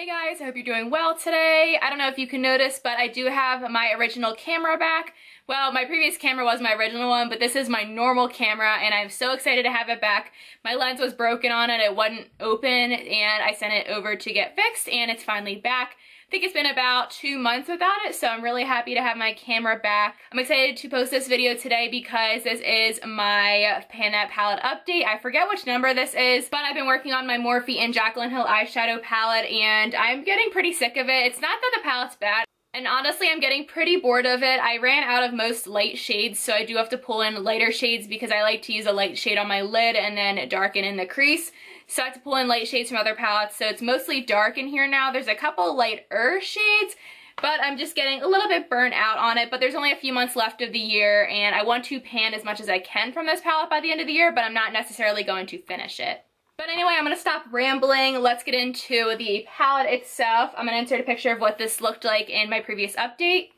Hey guys, I hope you're doing well today. I don't know if you can notice, but I do have my original camera back. Well, my previous camera was my original one, but this is my normal camera, and I'm so excited to have it back. My lens was broken on it, it wasn't open, and I sent it over to get fixed, and it's finally back. I think it's been about two months without it, so I'm really happy to have my camera back. I'm excited to post this video today because this is my Pan That palette update. I forget which number this is, but I've been working on my Morphe and Jaclyn Hill eyeshadow palette, and I'm getting pretty sick of it. It's not that the palette's bad. And honestly, I'm getting pretty bored of it. I ran out of most light shades, so I do have to pull in lighter shades because I like to use a light shade on my lid and then darken in the crease. So I have to pull in light shades from other palettes, so it's mostly dark in here now. There's a couple lighter shades, but I'm just getting a little bit burnt out on it, but there's only a few months left of the year, and I want to pan as much as I can from this palette by the end of the year, but I'm not necessarily going to finish it. But anyway, I'm going to stop rambling. Let's get into the palette itself. I'm going to insert a picture of what this looked like in my previous update.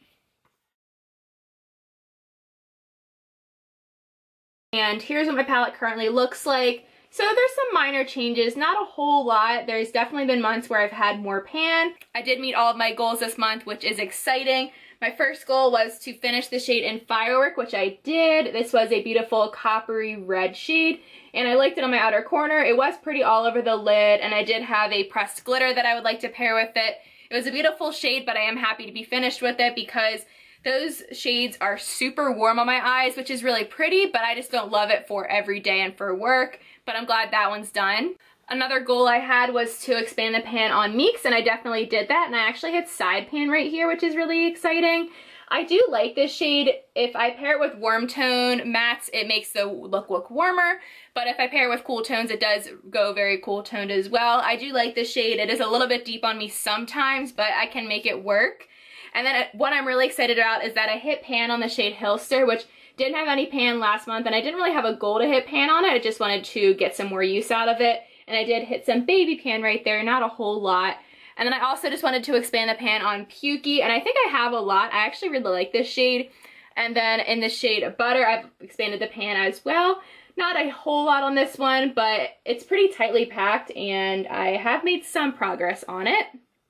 And here's what my palette currently looks like. So there's some minor changes, not a whole lot. There's definitely been months where I've had more pan. I did meet all of my goals this month, which is exciting. My first goal was to finish the shade in Firework, which I did. This was a beautiful coppery red shade, and I liked it on my outer corner. It was pretty all over the lid, and I did have a pressed glitter that I would like to pair with it. It was a beautiful shade, but I am happy to be finished with it because those shades are super warm on my eyes, which is really pretty, but I just don't love it for every day and for work. But I'm glad that one's done. Another goal I had was to expand the pan on Meeks, and I definitely did that. And I actually hit side pan right here, which is really exciting. I do like this shade. If I pair it with warm tone mattes, it makes the look look warmer. But if I pair it with cool tones, it does go very cool toned as well. I do like this shade. It is a little bit deep on me sometimes, but I can make it work. And then uh, what I'm really excited about is that I hit pan on the shade Hillster, which didn't have any pan last month, and I didn't really have a goal to hit pan on it. I just wanted to get some more use out of it and I did hit some baby pan right there, not a whole lot. And then I also just wanted to expand the pan on Pukey, and I think I have a lot. I actually really like this shade. And then in the shade Butter, I've expanded the pan as well. Not a whole lot on this one, but it's pretty tightly packed, and I have made some progress on it.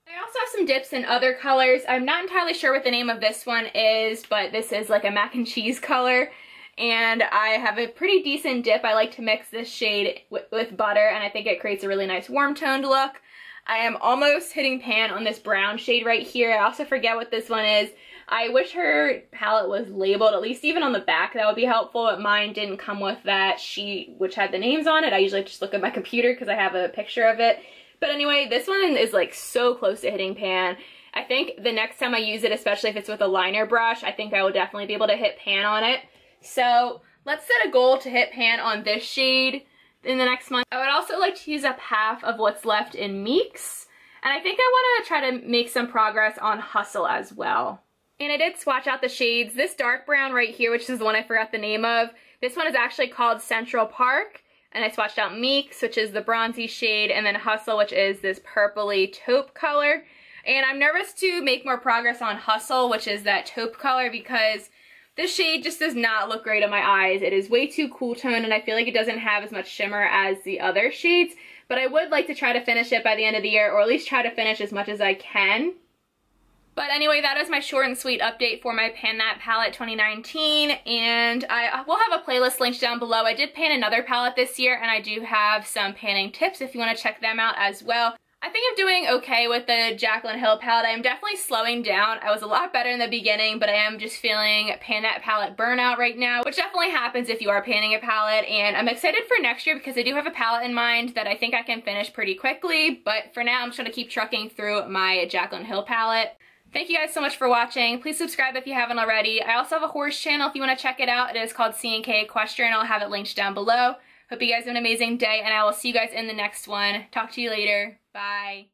I also have some dips in other colors. I'm not entirely sure what the name of this one is, but this is like a mac and cheese color and I have a pretty decent dip. I like to mix this shade with, butter and I think it creates a really nice warm toned look. I am almost hitting pan on this brown shade right here. I also forget what this one is. I wish her palette was labeled, at least even on the back, that would be helpful, but mine didn't come with that sheet which had the names on it. I usually just look at my computer because I have a picture of it. But anyway, this one is like so close to hitting pan. I think the next time I use it, especially if it's with a liner brush, I think I will definitely be able to hit pan on it. So let's set a goal to hit pan on this shade in the next month. I would also like to use up half of what's left in Meeks. And I think I want to try to make some progress on Hustle as well. And I did swatch out the shades. This dark brown right here, which is the one I forgot the name of, this one is actually called Central Park. And I swatched out Meeks, which is the bronzy shade, and then Hustle, which is this purpley taupe color. And I'm nervous to make more progress on Hustle, which is that taupe color, because this shade just does not look great on my eyes. It is way too cool tone and I feel like it doesn't have as much shimmer as the other shades. But I would like to try to finish it by the end of the year or at least try to finish as much as I can. But anyway, that is my short and sweet update for my Pan That palette 2019, and I will have a playlist linked down below. I did pan another palette this year, and I do have some panning tips if you want to check them out as well. I think I'm doing okay with the Jaclyn Hill palette. I'm definitely slowing down. I was a lot better in the beginning, but I am just feeling pan that palette burnout right now, which definitely happens if you are panning a palette. And I'm excited for next year because I do have a palette in mind that I think I can finish pretty quickly. But for now, I'm just going to keep trucking through my Jaclyn Hill palette. Thank you guys so much for watching. Please subscribe if you haven't already. I also have a horse channel if you want to check it out. It is called CNK Equestrian. I'll have it linked down below. Hope you guys have an amazing day, and I will see you guys in the next one. Talk to you later. Bye.